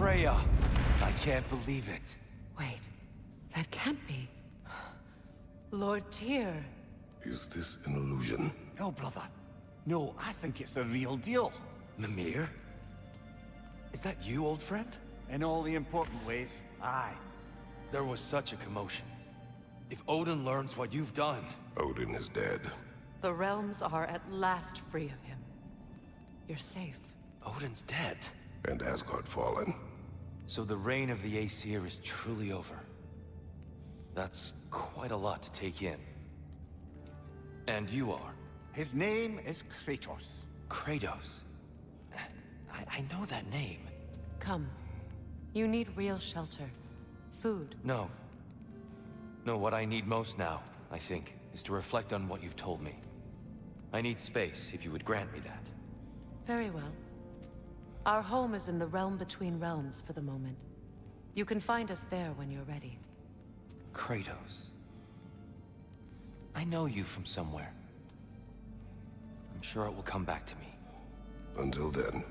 Freya! I can't believe it. Wait, that can't be. Lord Tyr. Is this an illusion? No, brother. No, I think it's the real deal. Mimir? Is that you, old friend? In all the important ways, aye. There was such a commotion. If Odin learns what you've done... Odin is dead. The realms are at last free of him. You're safe. Odin's dead. And Asgard fallen. So the reign of the Aesir is truly over. That's quite a lot to take in. And you are? His name is Kratos. Kratos. I, I know that name. Come. You need real shelter. Food. No. No, what I need most now, I think, is to reflect on what you've told me. I need space, if you would grant me that. Very well. Our home is in the realm between realms for the moment. You can find us there when you're ready. Kratos. I know you from somewhere. I'm sure it will come back to me. Until then,